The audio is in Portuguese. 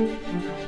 Música